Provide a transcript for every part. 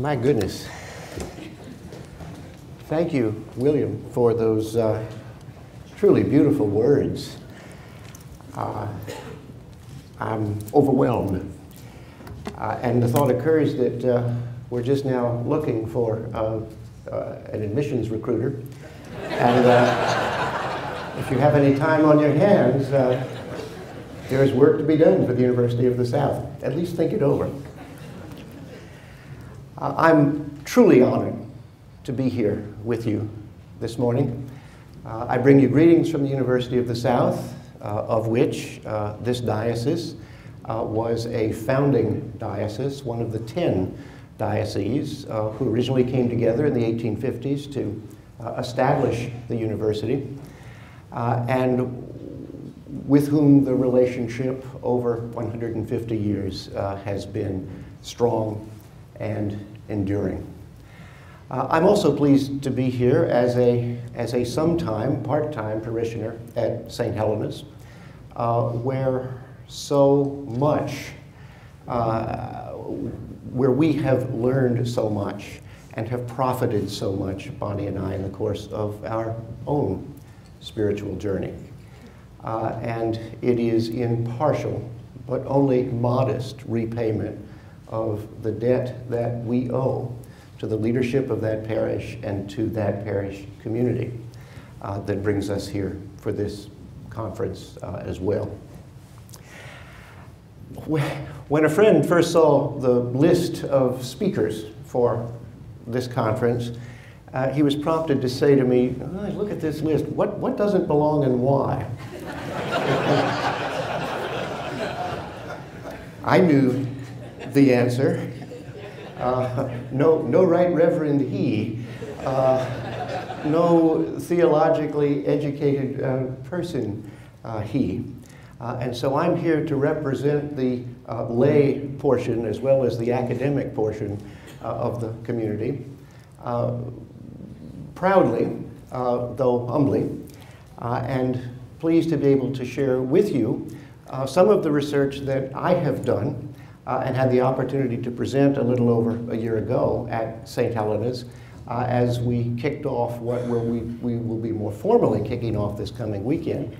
My goodness. Thank you, William, for those uh, truly beautiful words. Uh, I'm overwhelmed. Uh, and the thought occurs that uh, we're just now looking for uh, uh, an admissions recruiter. And if you have any time on your hands, there is work to be done for the University of the South. At least think it over. Uh, I'm truly honored to be here with you this morning. Uh, I bring you greetings from the University of the South, uh, of which uh, this diocese uh, was a founding diocese, one of the 10 dioceses uh, who originally came together in the 1850s to establish the university, and with whom the relationship over 150 years has been strong and enduring. Uh, I'm also pleased to be here as a, as a sometime, part-time parishioner at St. Helena's, uh, where so much, uh, where we have learned so much and have profited so much, Bonnie and I, in the course of our own spiritual journey. Uh, and it is in partial, but only modest repayment of the debt that we owe to the leadership of that parish and to that parish community uh, that brings us here for this conference uh, as well. When a friend first saw the list of speakers for this conference, uh, he was prompted to say to me, oh, look at this list, what, what doesn't belong and why? I knew the answer. Uh, no, no right reverend he, uh, no theologically educated uh, person uh, he. Uh, and so I'm here to represent the uh, lay portion as well as the academic portion of the community. proudly, though humbly, and pleased to be able to share with you some of the research that I have done uh, and had the opportunity to present a little over a year ago at St. Helena's uh, as we kicked off what we, we will be more formally kicking off this coming weekend,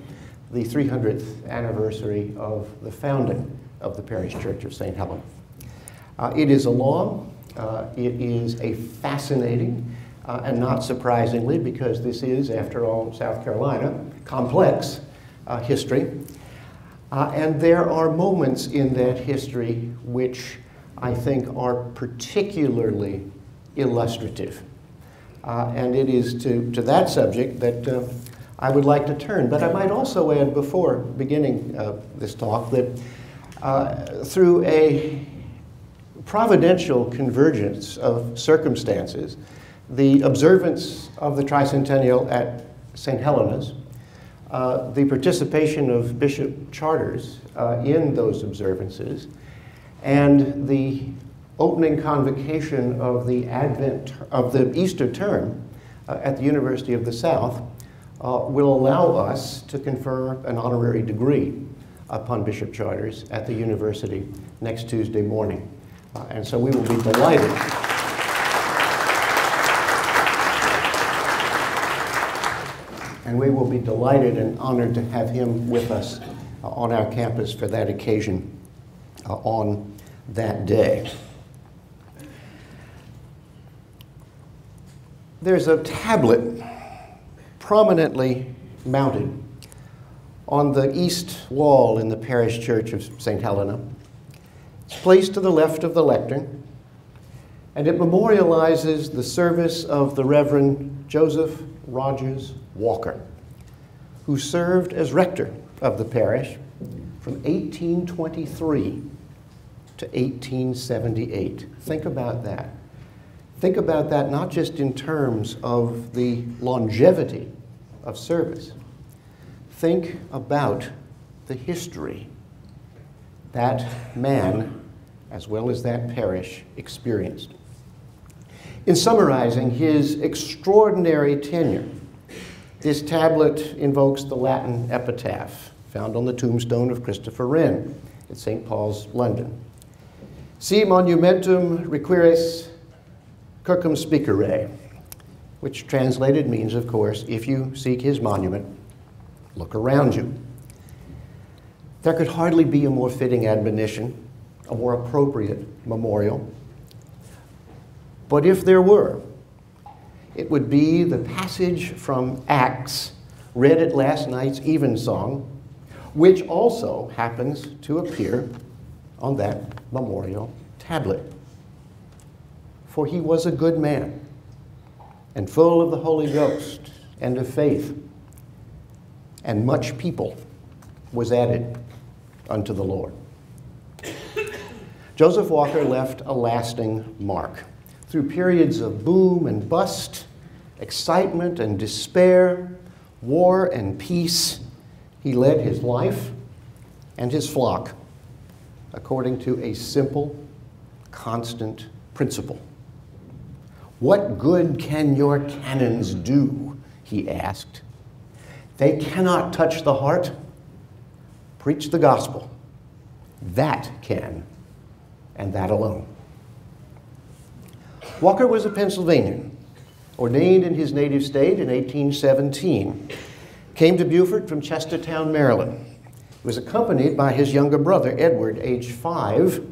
the 300th anniversary of the founding of the Parish Church of St. Helena. Uh, it is a long, uh, it is a fascinating, uh, and not surprisingly, because this is, after all, South Carolina, complex uh, history. Uh, and there are moments in that history which I think are particularly illustrative. Uh, and it is to, to that subject that uh, I would like to turn. But I might also add before beginning uh, this talk that uh, through a providential convergence of circumstances, the observance of the tricentennial at St. Helena's uh, the participation of bishop charters uh, in those observances and the opening convocation of the Advent of the Easter term uh, at the University of the South uh, will allow us to confer an honorary degree upon bishop charters at the university next Tuesday morning. Uh, and so we will be delighted. and we will be delighted and honored to have him with us uh, on our campus for that occasion uh, on that day. There's a tablet prominently mounted on the east wall in the parish church of St. Helena. It's placed to the left of the lectern, and it memorializes the service of the Reverend Joseph Rogers Walker, who served as rector of the parish from 1823 to 1878. Think about that. Think about that not just in terms of the longevity of service. Think about the history that man, as well as that parish, experienced. In summarizing his extraordinary tenure, this tablet invokes the Latin epitaph found on the tombstone of Christopher Wren at St. Paul's, London. Si monumentum requiris circumspicere, which translated means, of course, if you seek his monument, look around you. There could hardly be a more fitting admonition, a more appropriate memorial. But if there were, it would be the passage from Acts read at last night's evensong, which also happens to appear on that memorial tablet. For he was a good man and full of the Holy Ghost and of faith, and much people was added unto the Lord. Joseph Walker left a lasting mark through periods of boom and bust, excitement and despair, war and peace. He led his life and his flock according to a simple, constant principle. What good can your canons do? He asked. They cannot touch the heart. Preach the gospel. That can, and that alone. Walker was a Pennsylvanian, ordained in his native state in 1817. Came to Beaufort from Chestertown, Maryland. Was accompanied by his younger brother, Edward, age five,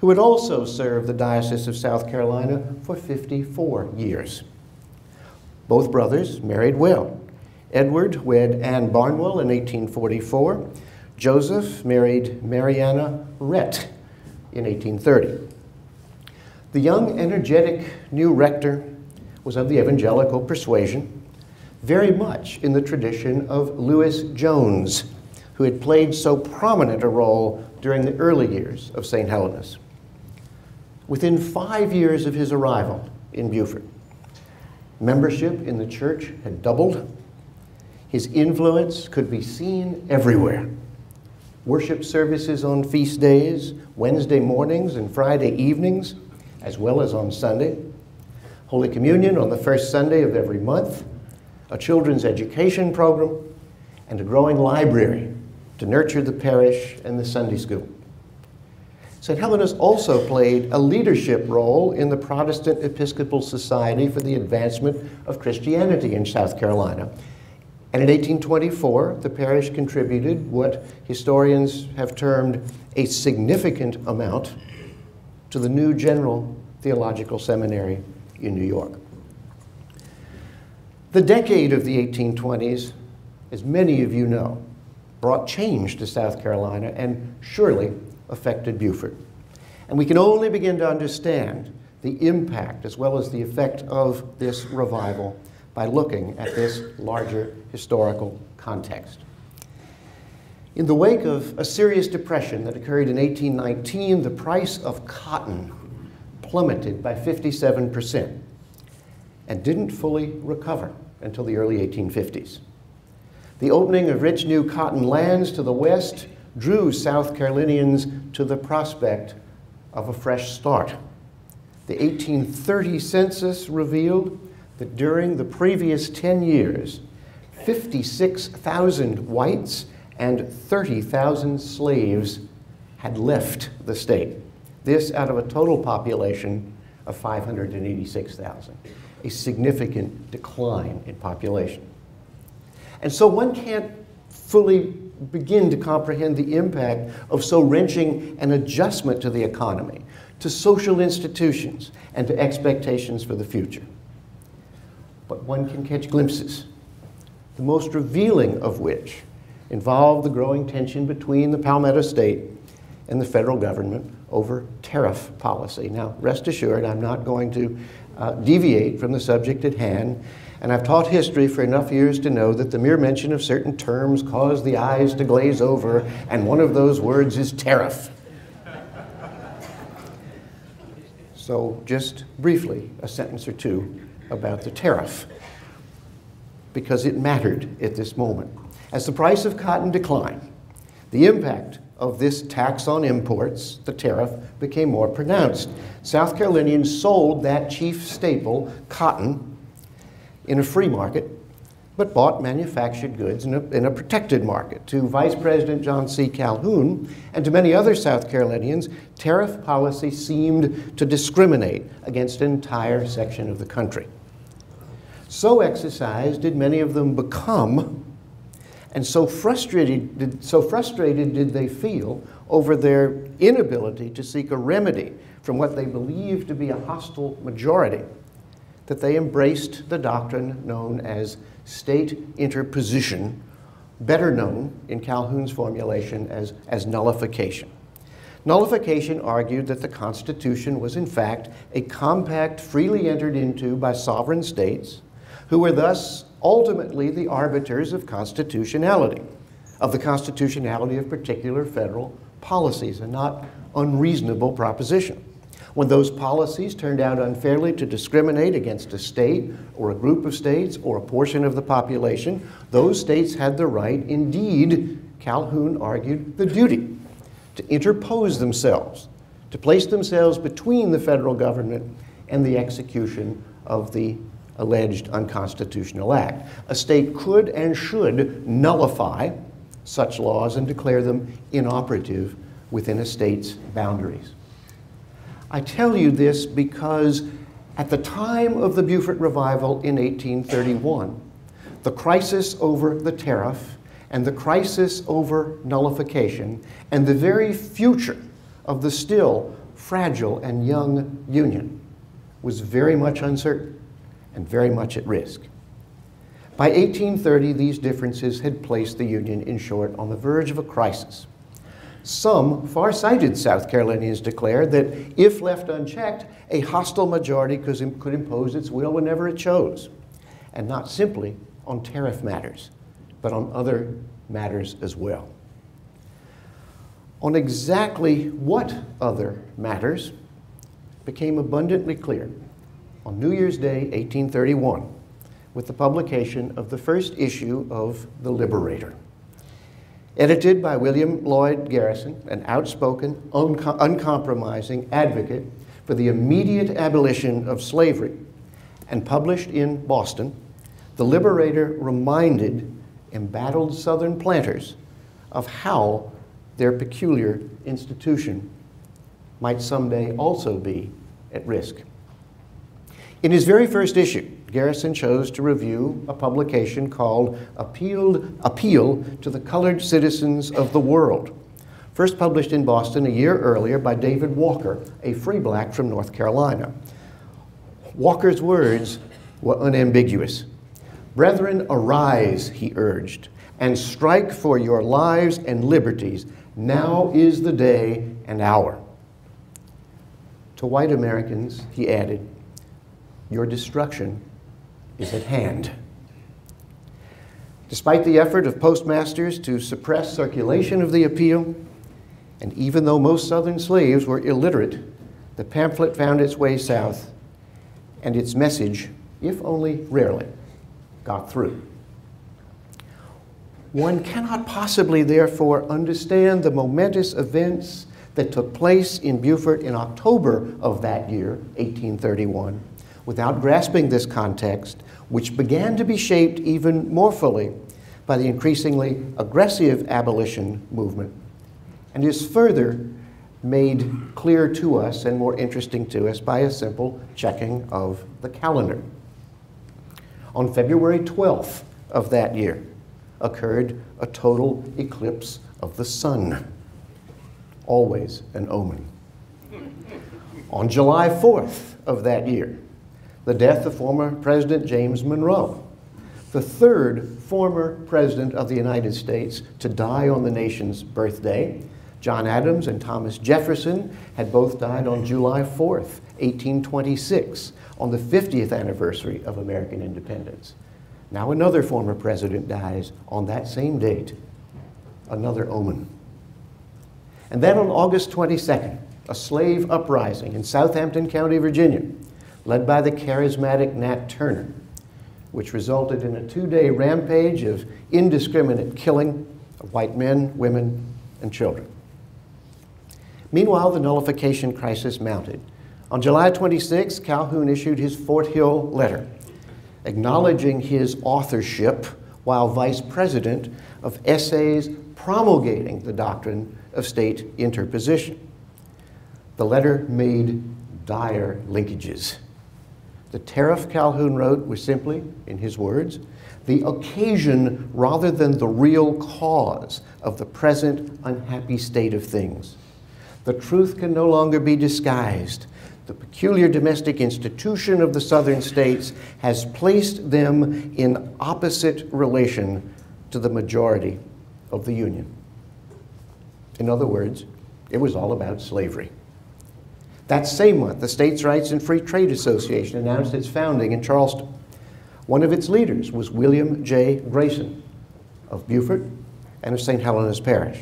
who had also served the Diocese of South Carolina for 54 years. Both brothers married well. Edward wed Anne Barnwell in 1844. Joseph married Mariana Rhett in 1830. The young, energetic new rector was of the evangelical persuasion, very much in the tradition of Lewis Jones, who had played so prominent a role during the early years of St. Helena's. Within five years of his arrival in Beaufort, membership in the church had doubled. His influence could be seen everywhere. Worship services on feast days, Wednesday mornings and Friday evenings, as well as on Sunday. Holy Communion on the first Sunday of every month, a children's education program, and a growing library to nurture the parish and the Sunday school. St. Helena's also played a leadership role in the Protestant Episcopal Society for the Advancement of Christianity in South Carolina. And in 1824, the parish contributed what historians have termed a significant amount to the new General Theological Seminary in New York. The decade of the 1820s, as many of you know, brought change to South Carolina and surely affected Beaufort. And we can only begin to understand the impact as well as the effect of this revival by looking at this larger historical context. In the wake of a serious depression that occurred in 1819, the price of cotton plummeted by 57% and didn't fully recover until the early 1850s. The opening of rich new cotton lands to the west drew South Carolinians to the prospect of a fresh start. The 1830 census revealed that during the previous 10 years, 56,000 whites and 30,000 slaves had left the state. This out of a total population of 586,000, a significant decline in population. And so one can't fully begin to comprehend the impact of so wrenching an adjustment to the economy, to social institutions, and to expectations for the future. But one can catch glimpses, the most revealing of which involve the growing tension between the Palmetto State and the federal government over tariff policy. Now, rest assured, I'm not going to uh, deviate from the subject at hand and I've taught history for enough years to know that the mere mention of certain terms cause the eyes to glaze over, and one of those words is tariff. So, just briefly, a sentence or two about the tariff, because it mattered at this moment. As the price of cotton declined, the impact of this tax on imports, the tariff, became more pronounced. South Carolinians sold that chief staple, cotton, in a free market but bought manufactured goods in a, in a, protected market. To Vice President John C. Calhoun and to many other South Carolinians, tariff policy seemed to discriminate against an entire section of the country. So exercised did many of them become, and so frustrated did, so frustrated did they feel over their inability to seek a remedy from what they believed to be a hostile majority that they embraced the doctrine known as state interposition, better known in Calhoun's formulation as, as nullification. Nullification argued that the Constitution was, in fact, a compact freely entered into by sovereign states who were thus ultimately the arbiters of constitutionality, of the constitutionality of particular federal policies, a not unreasonable proposition. When those policies turned out unfairly to discriminate against a state or a group of states or a portion of the population, those states had the right, indeed, Calhoun argued, the duty to interpose themselves, to place themselves between the federal government and the execution of the alleged unconstitutional act. A state could and should nullify such laws and declare them inoperative within a state's boundaries. I tell you this because at the time of the Beaufort Revival in 1831, the crisis over the tariff and the crisis over nullification and the very future of the still fragile and young Union was very much uncertain and very much at risk. By 1830, these differences had placed the Union, in short, on the verge of a crisis. Some far-sighted South Carolinians declared that if left unchecked, a hostile majority could, impose its will whenever it chose, and not simply on tariff matters, but on other matters as well. On exactly what other matters became abundantly clear on New Year's Day, 1831, with the publication of the first issue of The Liberator. Edited by William Lloyd Garrison, an outspoken, uncompromising advocate for the immediate abolition of slavery, and published in Boston, The Liberator reminded embattled Southern planters of how their peculiar institution might someday also be at risk. In his very first issue, Garrison chose to review a publication called Appealed, Appeal to the Colored Citizens of the World, first published in Boston a year earlier by David Walker, a free black from North Carolina. Walker's words were unambiguous. Brethren, arise, he urged, and strike for your lives and liberties. Now is the day and hour. To white Americans, he added, your destruction is at hand. Despite the effort of postmasters to suppress circulation of the appeal, and even though most Southern slaves were illiterate, the pamphlet found its way south, and its message, if only rarely, got through. One cannot possibly, therefore, understand the momentous events that took place in Beaufort in October of that year, 1831, without grasping this context, which began to be shaped even more fully by the increasingly aggressive abolition movement, and is further made clear to us and more interesting to us by a simple checking of the calendar. On February 12th of that year occurred a total eclipse of the sun, always an omen. On July 4th of that year, the death of former President James Monroe, the third former President of the United States to die on the nation's birthday. John Adams and Thomas Jefferson had both died on July 4th, 1826, on the 50th anniversary of American independence. Now another former president dies on that same date, another omen. And then on August 22nd, a slave uprising in Southampton County, Virginia, led by the charismatic Nat Turner, which resulted in a two day rampage of indiscriminate killing of white men, women, and children. Meanwhile, the nullification crisis mounted. On July 26, Calhoun issued his Fort Hill letter, acknowledging his authorship while vice president of essays promulgating the doctrine of state interposition. The letter made dire linkages. The tariff Calhoun wrote was simply, in his words, the occasion rather than the real cause of the present unhappy state of things. The truth can no longer be disguised. The peculiar domestic institution of the southern states has placed them in opposite relation to the majority of the Union. In other words, it was all about slavery. That same month, the States Rights and Free Trade Association announced its founding in Charleston. One of its leaders was William J. Grayson of Beaufort and of St. Helena's Parish.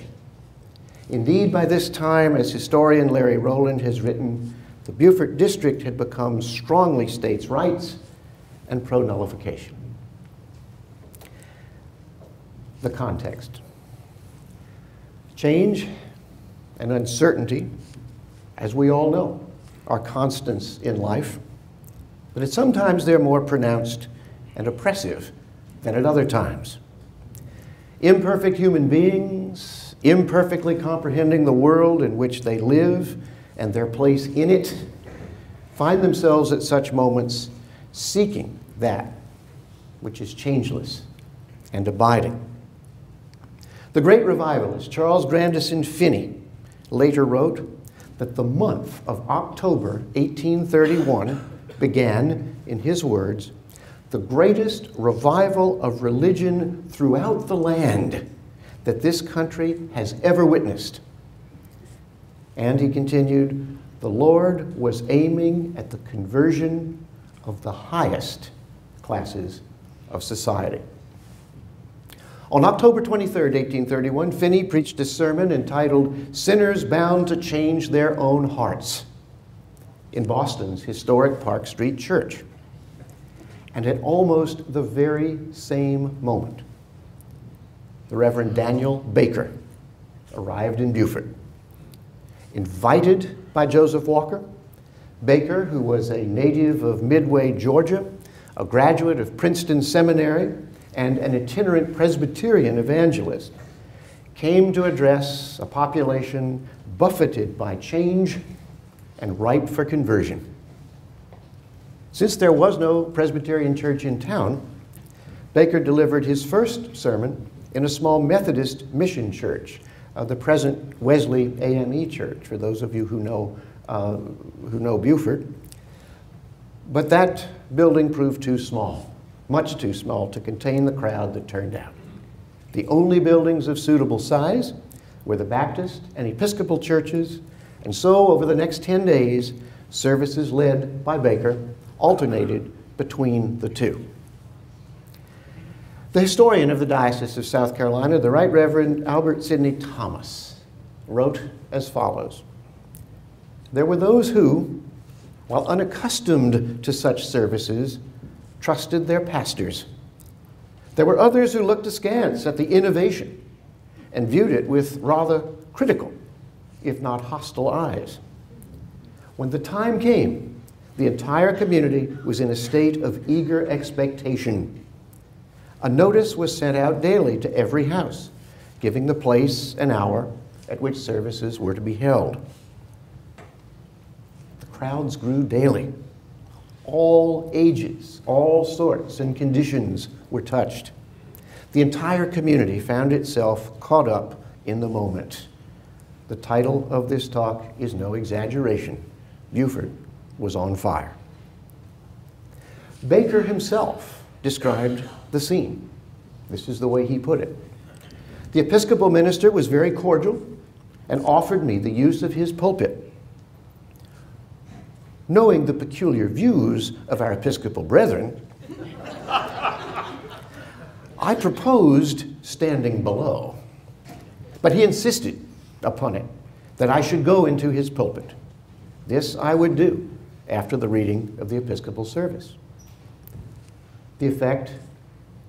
Indeed, by this time, as historian Larry Rowland has written, the Beaufort district had become strongly states' rights and pro nullification. The context change and uncertainty, as we all know, are constants in life, but at sometimes they're more pronounced and oppressive than at other times. Imperfect human beings, imperfectly comprehending the world in which they live and their place in it, find themselves at such moments seeking that which is changeless and abiding. The great revivalist Charles Grandison Finney later wrote that the month of October 1831 began, in his words, the greatest revival of religion throughout the land that this country has ever witnessed. And he continued, the Lord was aiming at the conversion of the highest classes of society. On October 23, 1831, Finney preached a sermon entitled Sinners Bound to Change Their Own Hearts in Boston's historic Park Street Church. And at almost the very same moment, the Reverend Daniel Baker arrived in Beaufort. Invited by Joseph Walker, Baker, who was a native of Midway, Georgia, a graduate of Princeton Seminary, and an itinerant Presbyterian evangelist, came to address a population buffeted by change and ripe for conversion. Since there was no Presbyterian church in town, Baker delivered his first sermon in a small Methodist mission church, uh, the present Wesley AME Church, for those of you who know, uh, who know Beaufort. But that building proved too small, much too small to contain the crowd that turned out. The only buildings of suitable size were the Baptist and Episcopal churches, and so over the next 10 days, services led by Baker alternated between the two. The historian of the Diocese of South Carolina, the Right Reverend Albert Sidney Thomas, wrote as follows There were those who, while unaccustomed to such services, trusted their pastors. There were others who looked askance at the innovation and viewed it with rather critical, if not hostile, eyes. When the time came the entire community was in a state of eager expectation. A notice was sent out daily to every house, giving the place and hour at which services were to be held. The crowds grew daily. All ages, all sorts and conditions were touched. The entire community found itself caught up in the moment. The title of this talk is no exaggeration Beaufort was on fire. Baker himself described the scene. This is the way he put it. The Episcopal minister was very cordial and offered me the use of his pulpit. Knowing the peculiar views of our Episcopal brethren, I proposed standing below, but he insisted upon it that I should go into his pulpit. This I would do after the reading of the Episcopal service. The effect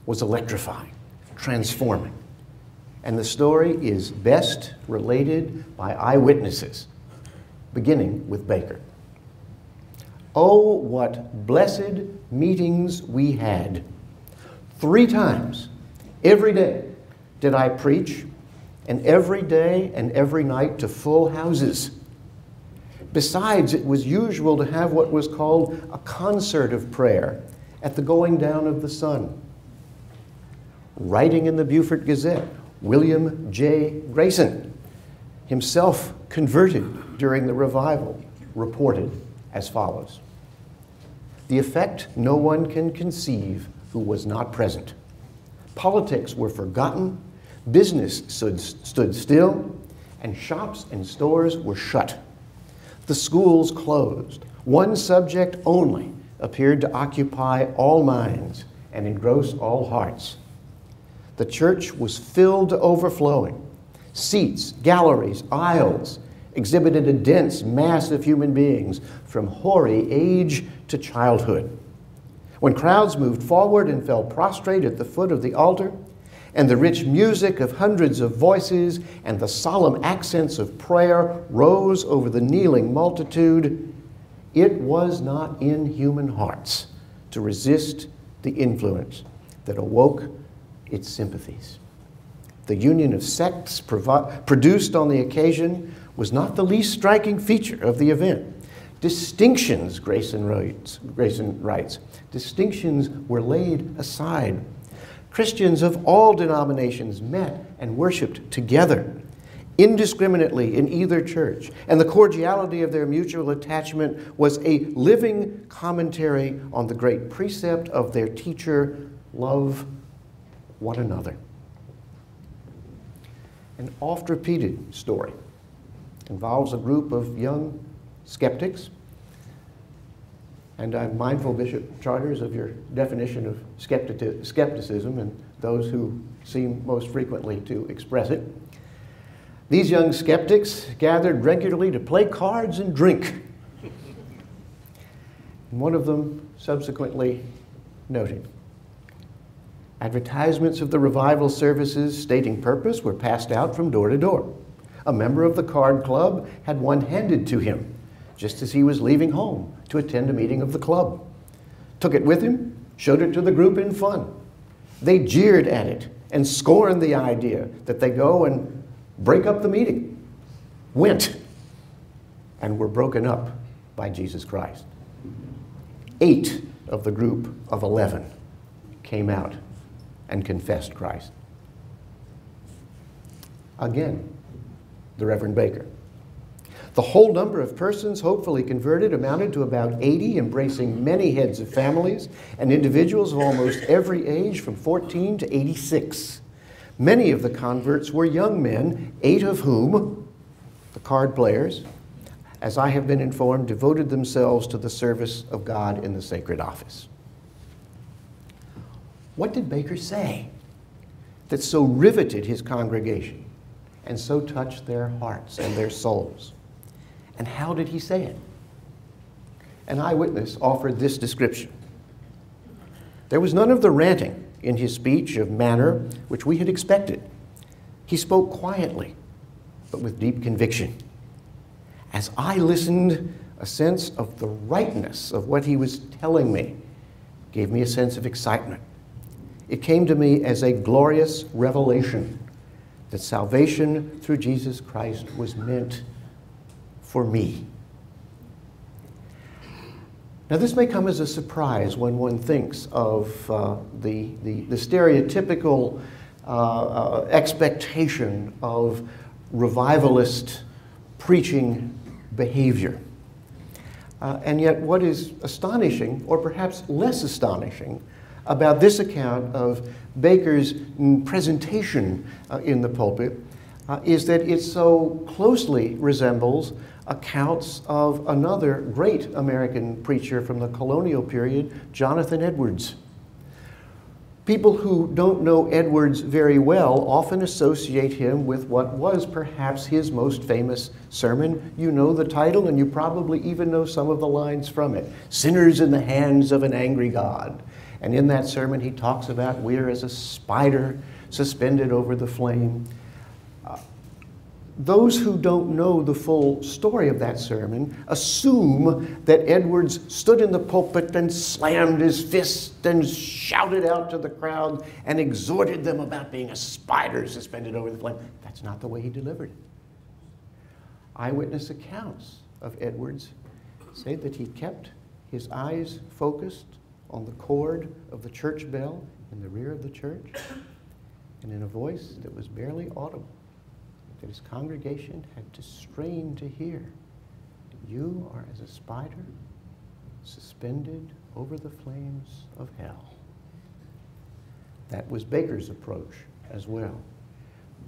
was electrifying, transforming. And the story is best related by eyewitnesses, beginning with Baker. Oh, what blessed meetings we had. Three times, every day, did I preach, and every day and every night to full houses. Besides, it was usual to have what was called a concert of prayer at the going down of the sun. Writing in the Beaufort Gazette, William J. Grayson, himself converted during the revival, reported as follows The effect no one can conceive who was not present. Politics were forgotten, business stood, stood still, and shops and stores were shut. The schools closed. One subject only appeared to occupy all minds and engross all hearts. The church was filled to overflowing. Seats, galleries, aisles exhibited a dense mass of human beings from hoary age to childhood. When crowds moved forward and fell prostrate at the foot of the altar, and the rich music of hundreds of voices and the solemn accents of prayer rose over the kneeling multitude, it was not in human hearts to resist the influence that awoke its sympathies. The union of sects produced on the occasion was not the least striking feature of the event. Distinctions, Grayson writes, Grayson writes distinctions were laid aside Christians of all denominations met and worshiped together indiscriminately in either church, and the cordiality of their mutual attachment was a living commentary on the great precept of their teacher love one another. An oft repeated story involves a group of young skeptics and I'm mindful, Bishop Charters, of your definition of skepticism and those who seem most frequently to express it. These young skeptics gathered regularly to play cards and drink. And one of them subsequently noted Advertisements of the revival services stating purpose were passed out from door to door. A member of the card club had one handed to him just as he was leaving home to attend a meeting of the club. Took it with him, showed it to the group in fun. They jeered at it and scorned the idea that they go and break up the meeting. Went and were broken up by Jesus Christ. Eight of the group of 11 came out and confessed Christ. Again, the Reverend Baker. The whole number of persons hopefully converted amounted to about 80, embracing many heads of families and individuals of almost every age from 14 to 86. Many of the converts were young men, eight of whom, the card players, as I have been informed, devoted themselves to the service of God in the sacred office. What did Baker say that so riveted his congregation and so touched their hearts and their souls? And how did he say it? An eyewitness offered this description There was none of the ranting in his speech of manner which we had expected. He spoke quietly, but with deep conviction. As I listened, a sense of the rightness of what he was telling me gave me a sense of excitement. It came to me as a glorious revelation that salvation through Jesus Christ was meant for me. Now, this may come as a surprise when one thinks of uh, the, the, the, stereotypical uh, uh, expectation of revivalist preaching behavior. Uh, and yet, what is astonishing, or perhaps less astonishing, about this account of Baker's presentation uh, in the pulpit uh, is that it so closely resembles accounts of another great American preacher from the colonial period, Jonathan Edwards. People who don't know Edwards very well often associate him with what was perhaps his most famous sermon. You know the title, and you probably even know some of the lines from it Sinners in the Hands of an Angry God. And in that sermon, he talks about we're as a spider suspended over the flame. Uh, those who don't know the full story of that sermon assume that Edwards stood in the pulpit and slammed his fist and shouted out to the crowd and exhorted them about being a spider suspended over the flame. That's not the way he delivered it. Eyewitness accounts of Edwards say that he kept his eyes focused on the cord of the church bell in the rear of the church and in a voice that was barely audible that his congregation had to strain to hear. You are as a spider suspended over the flames of hell. That was Baker's approach as well.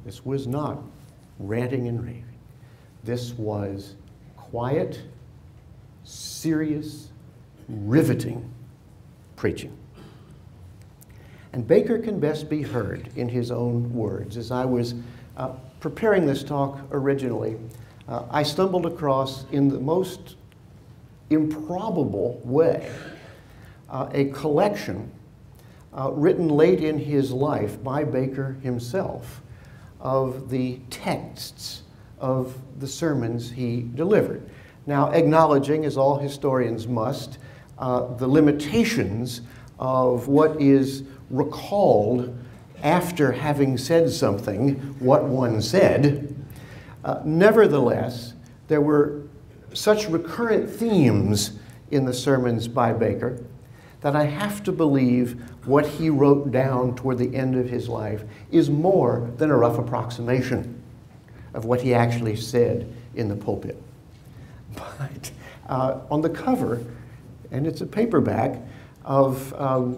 This was not ranting and raving. This was quiet, serious, riveting preaching. And Baker can best be heard in his own words. As I was uh, preparing this talk originally, uh, I stumbled across, in the most improbable way, uh, a collection uh, written late in his life by Baker himself of the texts of the sermons he delivered. Now, acknowledging, as all historians must, uh, the limitations of what is recalled after having said something, what one said. Uh, nevertheless, there were such recurrent themes in the sermons by Baker that I have to believe what he wrote down toward the end of his life is more than a rough approximation of what he actually said in the pulpit. But uh, on the cover, and it's a paperback of um,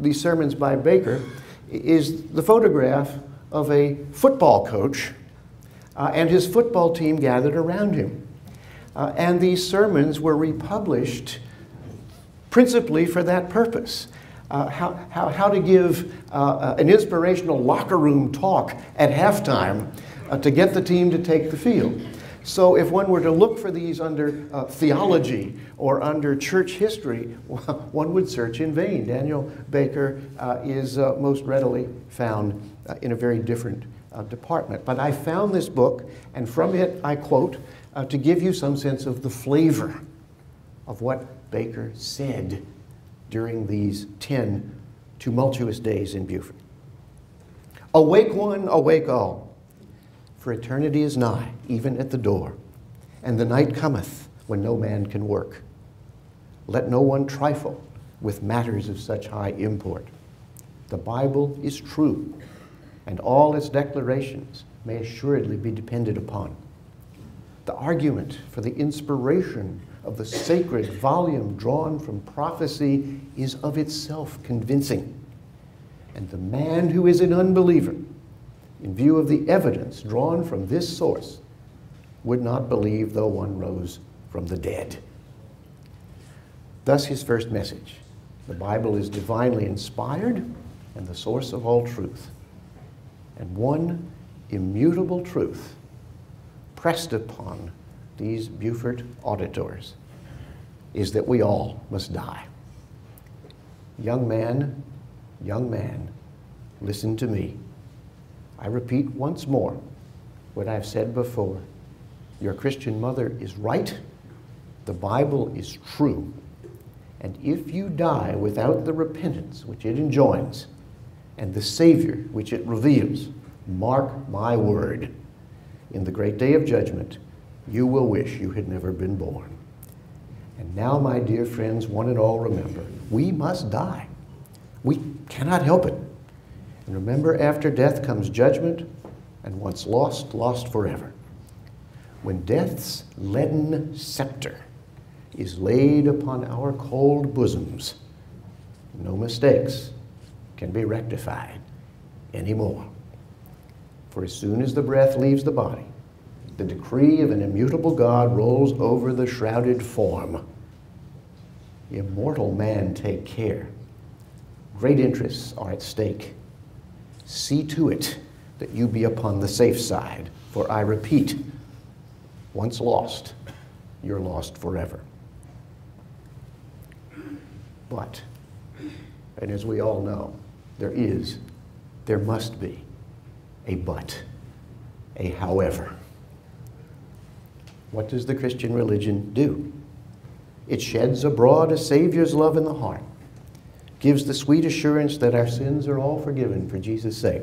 these sermons by Baker, is the photograph of a football coach uh, and his football team gathered around him. Uh, and these sermons were republished principally for that purpose. Uh, how, how, how to give uh, uh, an inspirational locker room talk at halftime uh, to get the team to take the field. So, if one were to look for these under uh, theology or under church history, one would search in vain. Daniel Baker uh, is uh, most readily found uh, in a very different uh, department. But I found this book, and from it I quote uh, to give you some sense of the flavor of what Baker said during these 10 tumultuous days in Beaufort. Awake one, awake all for eternity is nigh, even at the door, and the night cometh when no man can work. Let no one trifle with matters of such high import. The Bible is true, and all its declarations may assuredly be depended upon. The argument for the inspiration of the sacred volume drawn from prophecy is of itself convincing. And the man who is an unbeliever in view of the evidence drawn from this source, would not believe though one rose from the dead. Thus, his first message the Bible is divinely inspired and the source of all truth. And one immutable truth pressed upon these Beaufort auditors is that we all must die. Young man, young man, listen to me. I repeat once more what I've said before. Your Christian mother is right. The Bible is true. And if you die without the repentance which it enjoins and the Savior which it reveals, mark my word, in the great day of judgment, you will wish you had never been born. And now, my dear friends, one and all remember, we must die. We cannot help it. And remember, after death comes judgment, and once lost, lost forever. When death's leaden scepter is laid upon our cold bosoms, no mistakes can be rectified anymore. For as soon as the breath leaves the body, the decree of an immutable God rolls over the shrouded form. Immortal man, take care. Great interests are at stake. See to it that you be upon the safe side, for I repeat, once lost, you're lost forever. But, and as we all know, there is, there must be a but, a however. What does the Christian religion do? It sheds abroad a Savior's love in the heart, gives the sweet assurance that our sins are all forgiven for Jesus' sake,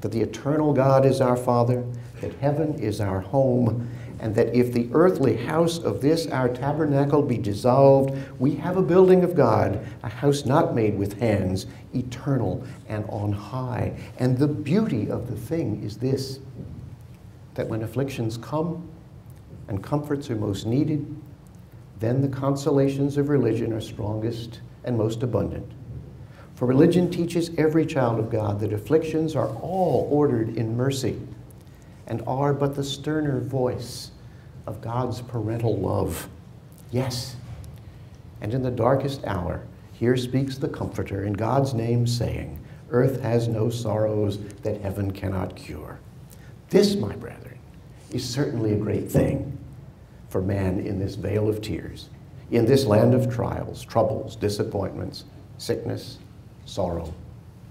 that the eternal God is our Father, that heaven is our home, and that if the earthly house of this our tabernacle be dissolved, we have a building of God, a house not made with hands, eternal and on high. And the beauty of the thing is this that when afflictions come and comforts are most needed, then the consolations of religion are strongest and most abundant. For religion teaches every child of God that afflictions are all ordered in mercy and are but the sterner voice of God's parental love. Yes, and in the darkest hour, here speaks the Comforter in God's name, saying, Earth has no sorrows that heaven cannot cure. This, my brethren, is certainly a great thing for man in this vale of tears, in this land of trials, troubles, disappointments, sickness, sorrow,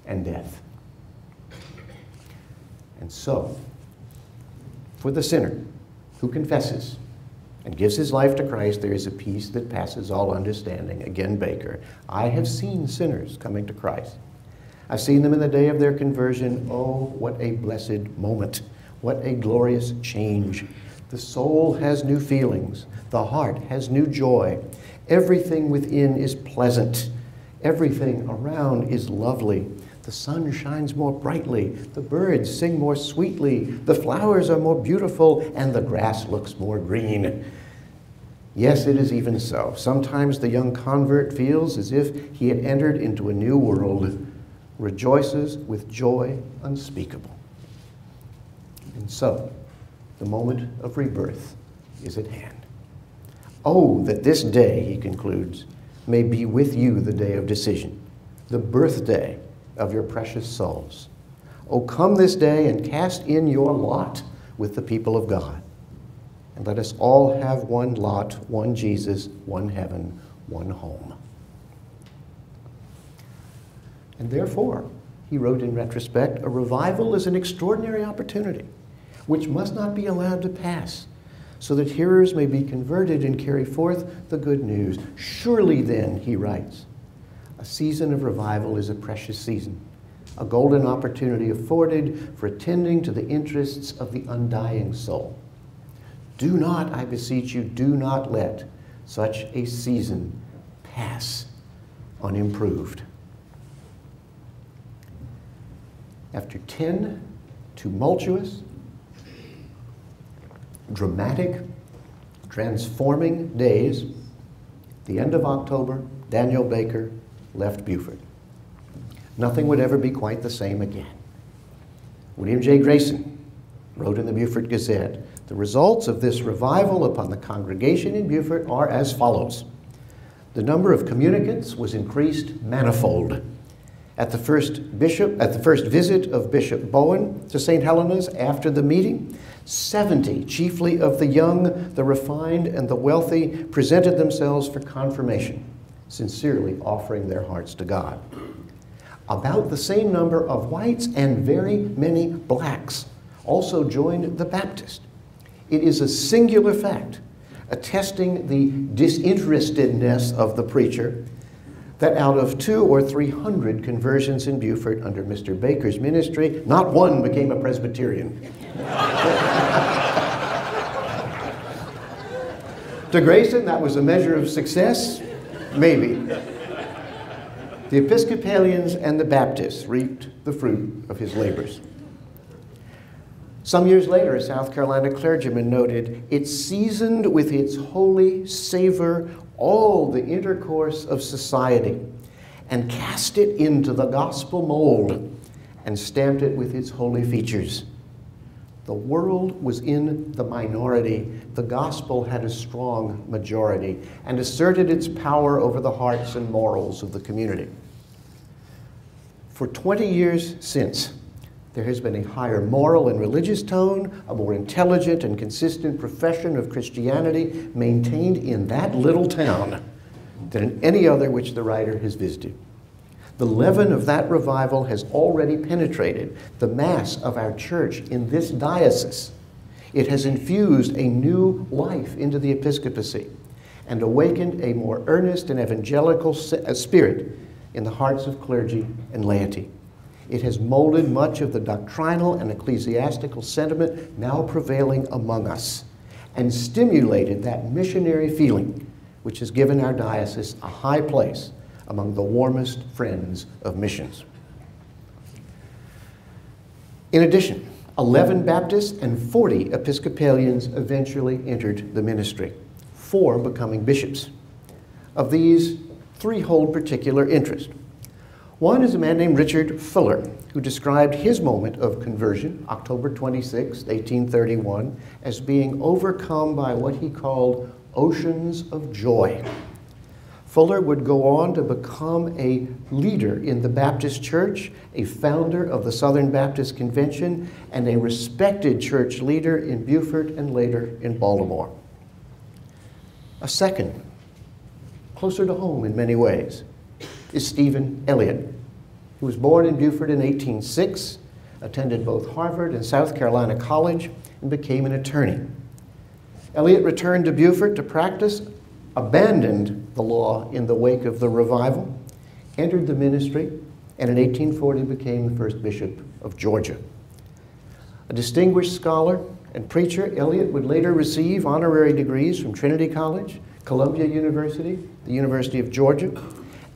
and death. And so, for the sinner who confesses and gives his life to Christ, there is a peace that passes all understanding. Again, Baker, I have seen sinners coming to Christ. I've seen them in the day of their conversion. Oh, what a blessed moment! What a glorious change. The soul has new feelings, the heart has new joy. Everything within is pleasant, everything around is lovely. The sun shines more brightly, the birds sing more sweetly, the flowers are more beautiful, and the grass looks more green. Yes, it is even so. Sometimes the young convert feels as if he had entered into a new world, rejoices with joy unspeakable. And so, the moment of rebirth is at hand. Oh, that this day, he concludes, may be with you the day of decision, the birthday of your precious souls. Oh, come this day and cast in your lot with the people of God. And let us all have one lot, one Jesus, one heaven, one home. And therefore, he wrote in retrospect, a revival is an extraordinary opportunity which must not be allowed to pass, so that hearers may be converted and carry forth the good news. Surely then, he writes, a season of revival is a precious season, a golden opportunity afforded for attending to the interests of the undying soul. Do not, I beseech you, do not let such a season pass unimproved. After 10 tumultuous, dramatic, transforming days, the end of October, Daniel Baker left Beaufort. Nothing would ever be quite the same again. William J. Grayson wrote in the Beaufort Gazette The results of this revival upon the congregation in Beaufort are as follows. The number of communicants was increased manifold. At the first bishop, at the first visit of Bishop Bowen to St. Helena's after the meeting, 70, chiefly of the young, the refined, and the wealthy, presented themselves for confirmation sincerely offering their hearts to God. About the same number of whites and very many blacks also joined the Baptist. It is a singular fact attesting the disinterestedness of the preacher that out of two or three hundred conversions in Beaufort under Mr. Baker's ministry, not one became a Presbyterian. to Grayson, that was a measure of success. Maybe. The Episcopalians and the Baptists reaped the fruit of his labors. Some years later, a South Carolina clergyman noted, it seasoned with its holy savor all the intercourse of society and cast it into the gospel mold and stamped it with its holy features. The world was in the minority. The gospel had a strong majority and asserted its power over the hearts and morals of the community. For 20 years since, there has been a higher moral and religious tone, a more intelligent and consistent profession of Christianity maintained in that little town than in any other which the writer has visited. The leaven of that revival has already penetrated the mass of our church in this diocese. It has infused a new life into the episcopacy and awakened a more earnest and evangelical uh, spirit in the hearts of clergy and laity. It has molded much of the doctrinal and ecclesiastical sentiment now prevailing among us and stimulated that missionary feeling which has given our diocese a high place among the warmest friends of missions. In addition, 11 Baptists and 40 Episcopalians eventually entered the ministry, four becoming bishops. Of these, three hold particular interest. One is a man named Richard Fuller, who described his moment of conversion, October 26, 1831, as being overcome by what he called oceans of joy. Fuller would go on to become a leader in the Baptist Church, a founder of the Southern Baptist Convention, and a respected church leader in Beaufort and later in Baltimore. A second, closer to home in many ways, is Stephen Elliott, who was born in Beaufort in 1806, attended both Harvard and South Carolina College, and became an attorney. Elliott returned to Beaufort to practice, abandoned the law in the wake of the revival, entered the ministry, and in 1840 became the first bishop of Georgia. A distinguished scholar and preacher, Elliott would later receive honorary degrees from Trinity College, Columbia University, the University of Georgia,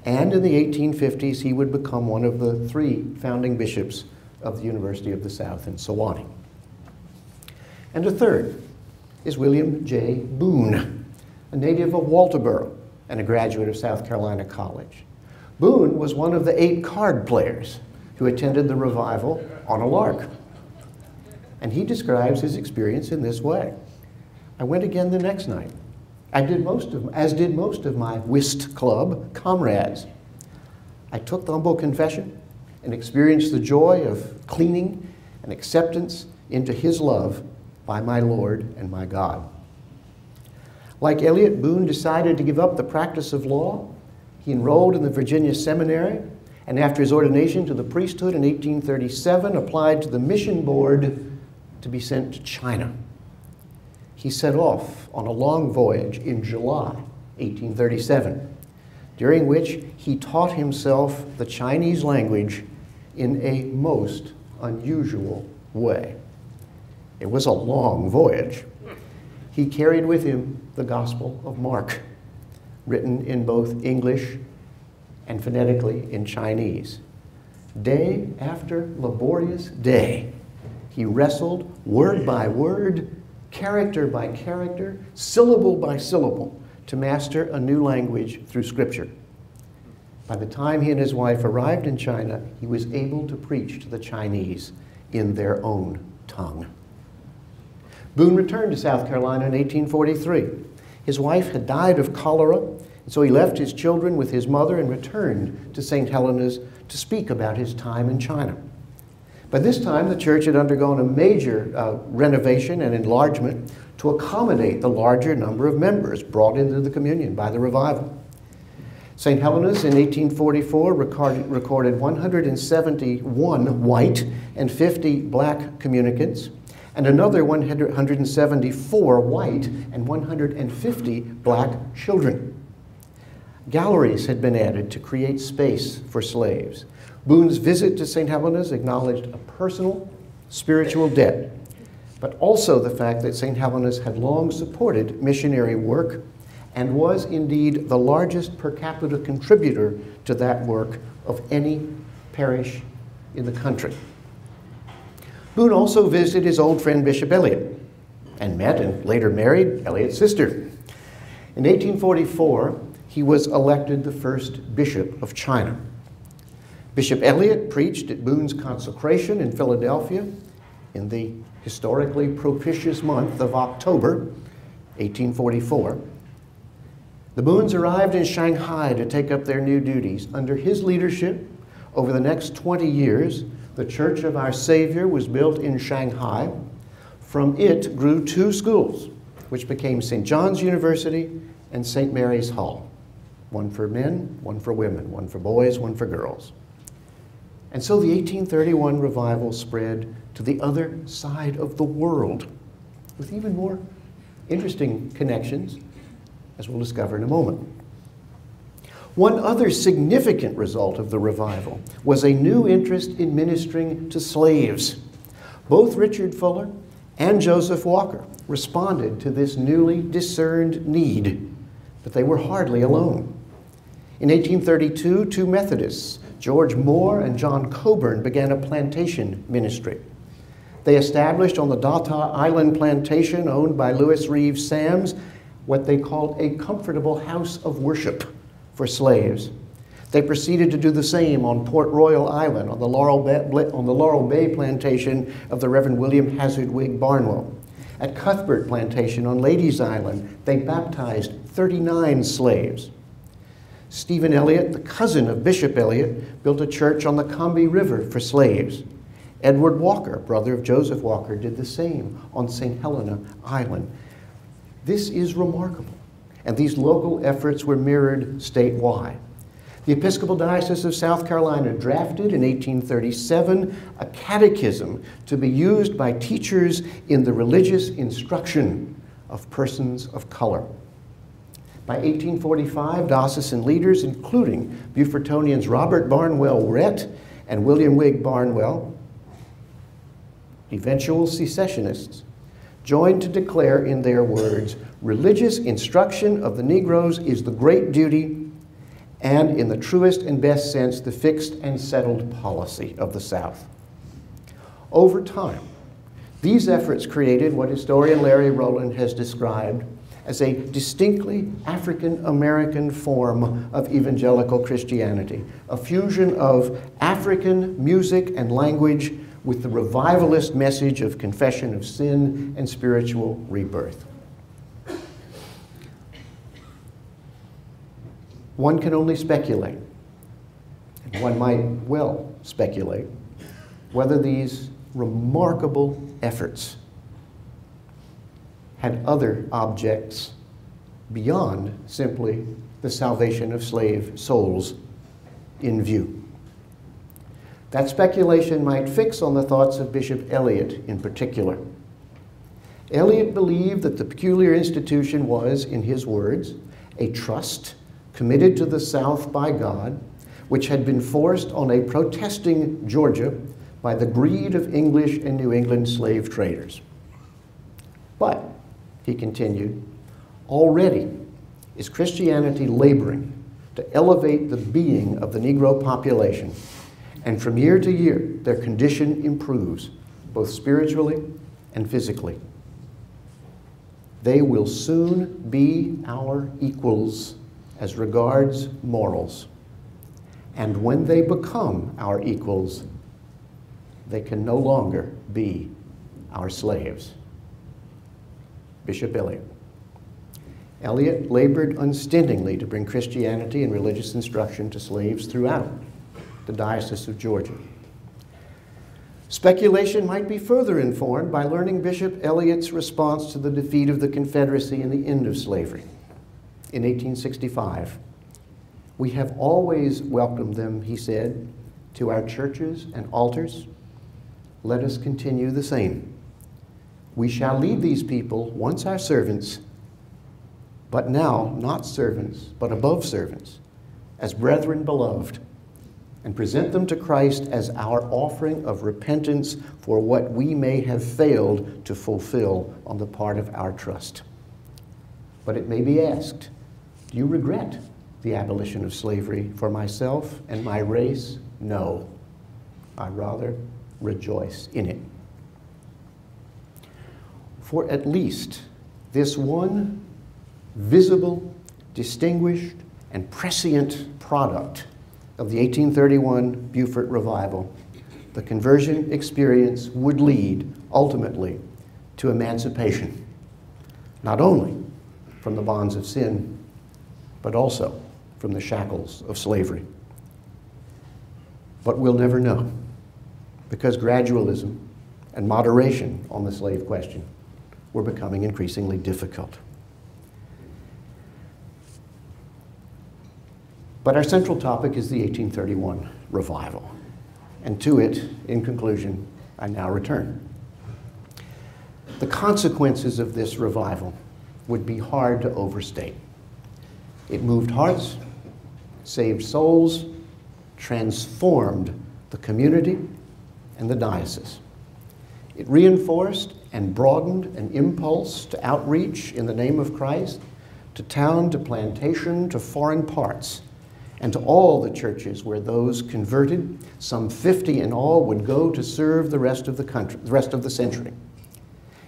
and in the 1850s, he would become one of the three founding bishops of the University of the South in Sewanee. And a third is William J. Boone, a native of Walterboro and a graduate of South Carolina College. Boone was one of the eight card players who attended the revival on a lark. And he describes his experience in this way. I went again the next night. I did most of, as did most of my whist club comrades. I took the humble confession and experienced the joy of cleaning and acceptance into his love by my Lord and my God. Like Elliott, Boone decided to give up the practice of law. He enrolled in the Virginia Seminary and after his ordination to the priesthood in 1837 applied to the mission board to be sent to China he set off on a long voyage in July 1837, during which he taught himself the Chinese language in a most unusual way. It was a long voyage. He carried with him the Gospel of Mark, written in both English and phonetically in Chinese. Day after laborious day, he wrestled word by word character by character, syllable by syllable, to master a new language through Scripture. By the time he and his wife arrived in China, he was able to preach to the Chinese in their own tongue. Boone returned to South Carolina in 1843. His wife had died of cholera, and so he left his children with his mother and returned to St. Helena's to speak about his time in China. By this time, the church had undergone a major uh, renovation and enlargement to accommodate the larger number of members brought into the communion by the revival. St. Helena's in 1844 recorded, recorded 171 white and 50 black communicants, and another 174 white and 150 black children. Galleries had been added to create space for slaves. Boone's visit to St. Helena's acknowledged a personal spiritual debt, but also the fact that St. Helena's had long supported missionary work and was indeed the largest per capita contributor to that work of any parish in the country. Boone also visited his old friend Bishop Elliott and met and later married Elliott's sister. In 1844, he was elected the first bishop of China. Bishop Elliott preached at Boone's consecration in Philadelphia in the historically propitious month of October, 1844. The Boones arrived in Shanghai to take up their new duties. Under his leadership, over the next 20 years, the Church of Our Savior was built in Shanghai. From it grew two schools, which became St. John's University and St. Mary's Hall. one for men, one for women, one for boys, one for girls. And so the 1831 revival spread to the other side of the world with even more interesting connections, as we'll discover in a moment. One other significant result of the revival was a new interest in ministering to slaves. Both Richard Fuller and Joseph Walker responded to this newly discerned need, but they were hardly alone. In 1832, two Methodists, George Moore and John Coburn, began a plantation ministry. They established on the Dataw Island plantation owned by Lewis Reeves Sams what they called a comfortable house of worship for slaves. They proceeded to do the same on Port Royal Island on the Laurel Bay, on the Laurel Bay plantation of the Reverend William Hazzard Wigg Barnwell. At Cuthbert Plantation on Ladies Island, they baptized 39 slaves. Stephen Elliott, the cousin of Bishop Elliott, built a church on the Combahee River for slaves. Edward Walker, brother of Joseph Walker, did the same on St. Helena Island. This is remarkable, and these local efforts were mirrored statewide. The Episcopal Diocese of South Carolina drafted in 1837 a catechism to be used by teachers in the religious instruction of persons of color. By 1845, diocesan leaders, including Beaufortonians Robert Barnwell Rhett and William Wigg Barnwell, eventual secessionists, joined to declare in their words religious instruction of the Negroes is the great duty and, in the truest and best sense, the fixed and settled policy of the South. Over time, these efforts created what historian Larry Rowland has described as a distinctly African American form of evangelical Christianity, a fusion of African music and language with the revivalist message of confession of sin and spiritual rebirth. One can only speculate, and one might well speculate, whether these remarkable efforts had other objects beyond simply the salvation of slave souls in view. That speculation might fix on the thoughts of Bishop Elliott in particular. Elliott believed that the peculiar institution was, in his words, a trust committed to the South by God, which had been forced on a protesting Georgia by the greed of English and New England slave traders. But, he continued, already is Christianity laboring to elevate the being of the Negro population and from year to year, their condition improves, both spiritually and physically. They will soon be our equals as regards morals. And when they become our equals, they can no longer be our slaves. Bishop Elliott. Elliott labored unstintingly to bring Christianity and religious instruction to slaves throughout the Diocese of Georgia. Speculation might be further informed by learning Bishop Elliott's response to the defeat of the Confederacy and the end of slavery in 1865. We have always welcomed them, he said, to our churches and altars. Let us continue the same. We shall lead these people, once our servants, but now not servants, but above servants, as brethren beloved and present them to Christ as our offering of repentance for what we may have failed to fulfill on the part of our trust. But it may be asked Do you regret the abolition of slavery for myself and my race? No. I rather rejoice in it. For at least this one visible, distinguished, and prescient product of the 1831 Beaufort revival, the conversion experience would lead ultimately to emancipation, not only from the bonds of sin, but also from the shackles of slavery. But we'll never know because gradualism and moderation on the slave question were becoming increasingly difficult. But our central topic is the 1831 revival. And to it, in conclusion, I now return. The consequences of this revival would be hard to overstate. It moved hearts, saved souls, transformed the community and the diocese. It reinforced and broadened an impulse to outreach in the name of Christ to town, to plantation, to foreign parts, and to all the churches where those converted, some 50 in all, would go to serve the rest of the country, the rest of the century.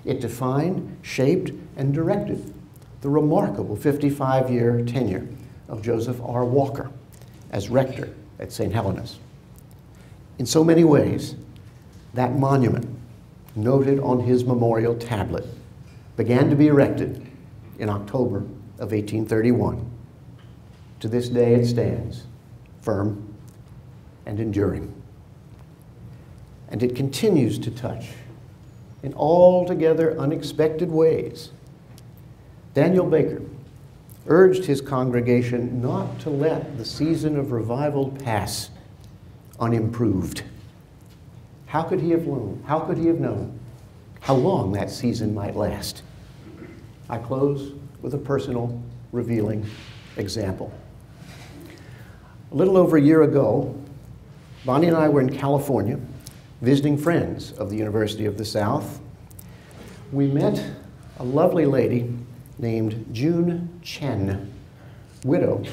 It defined, shaped, and directed the remarkable 55 year tenure of Joseph R. Walker as rector at St. Helena's. In so many ways, that monument, noted on his memorial tablet, began to be erected in October of 1831. To this day, it stands firm and enduring. And it continues to touch in altogether unexpected ways. Daniel Baker urged his congregation not to let the season of revival pass unimproved. How could he have known? How could he have known how long that season might last? I close with a personal, revealing example. A little over a year ago, Bonnie and I were in California visiting friends of the University of the South. We met a lovely lady named June Chen, widow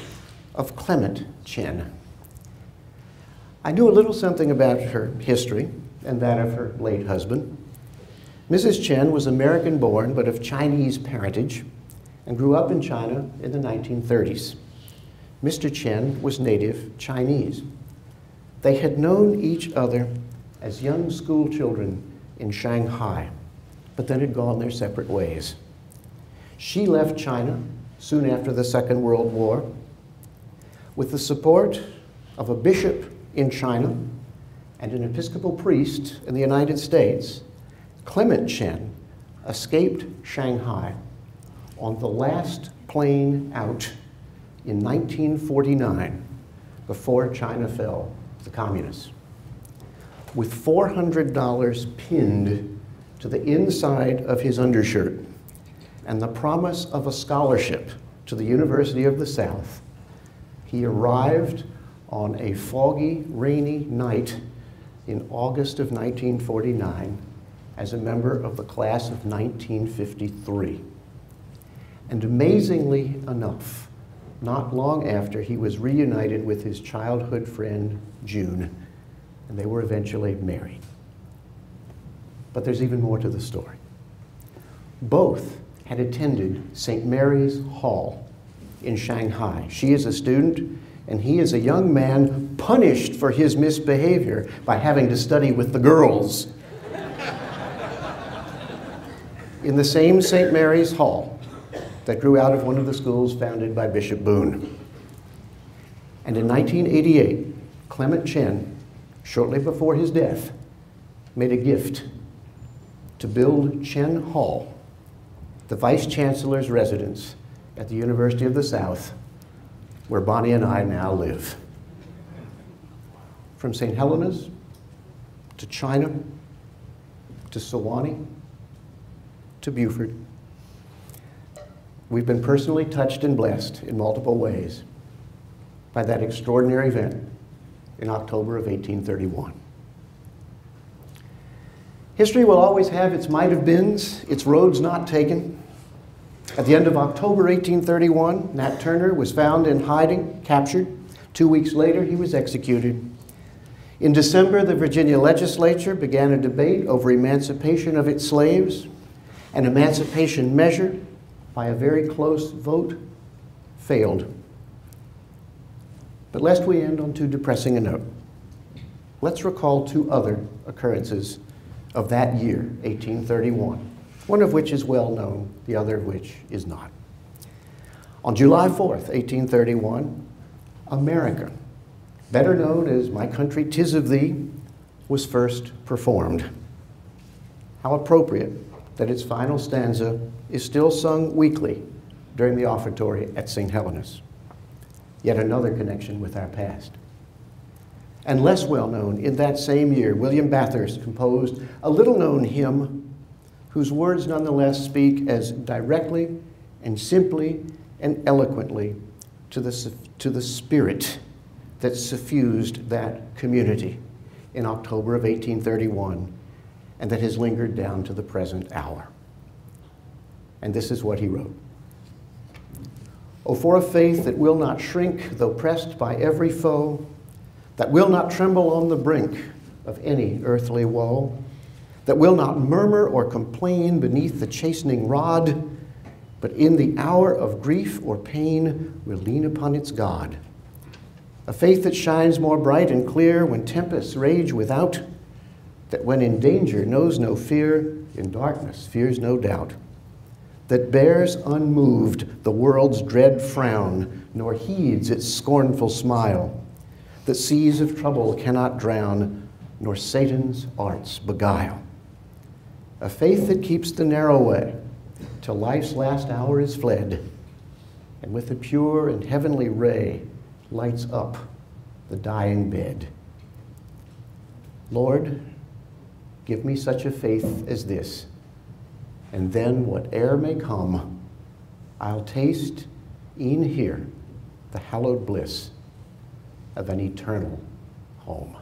of Clement Chen. I knew a little something about her history and that of her late husband. Mrs. Chen was American born but of Chinese parentage and grew up in China in the 1930s. Mr. Chen was native Chinese. They had known each other as young school children in Shanghai, but then had gone their separate ways. She left China soon after the Second World War with the support of a bishop in China and an Episcopal priest in the United States. Clement Chen escaped Shanghai on the last plane out in 1949 before China fell to the communists. With $400 pinned to the inside of his undershirt and the promise of a scholarship to the University of the South, he arrived on a foggy, rainy night in August of 1949 as a member of the class of 1953. And amazingly enough, not long after, he was reunited with his childhood friend, June, and they were eventually married. But there's even more to the story. Both had attended St. Mary's Hall in Shanghai. She is a student, and he is a young man punished for his misbehavior by having to study with the girls. in the same St. Mary's Hall, that grew out of one of the schools founded by Bishop Boone. And in 1988, Clement Chen, shortly before his death, made a gift to build Chen Hall, the Vice Chancellor's residence at the University of the South, where Bonnie and I now live. From St. Helena's to China to Sewanee to Beaufort We've been personally touched and blessed in multiple ways by that extraordinary event in October of 1831. History will always have its might have beens, its roads not taken. At the end of October 1831, Nat Turner was found in hiding, captured. Two weeks later, he was executed. In December, the Virginia legislature began a debate over emancipation of its slaves. An emancipation measure by a very close vote, failed. But lest we end on too depressing a note, let's recall two other occurrences of that year, 1831, one of which is well known, the other of which is not. On July 4th, 1831, America, better known as My Country Tis of Thee, was first performed. How appropriate that its final stanza is still sung weekly during the offertory at St. Helena's. yet another connection with our past. And less well known, in that same year, William Bathurst composed a little known hymn whose words nonetheless speak as directly and simply and eloquently to the, to the spirit that suffused that community in October of 1831 and that has lingered down to the present hour. And this is what he wrote. Oh, for a faith that will not shrink, though pressed by every foe, that will not tremble on the brink of any earthly woe, that will not murmur or complain beneath the chastening rod, but in the hour of grief or pain will lean upon its God. A faith that shines more bright and clear when tempests rage without, that when in danger knows no fear, in darkness fears no doubt that bears unmoved the world's dread frown, nor heeds its scornful smile, that seas of trouble cannot drown, nor Satan's arts beguile. A faith that keeps the narrow way till life's last hour is fled, and with a pure and heavenly ray lights up the dying bed. Lord, give me such a faith as this and then whate'er may come, I'll taste e'en here the hallowed bliss of an eternal home.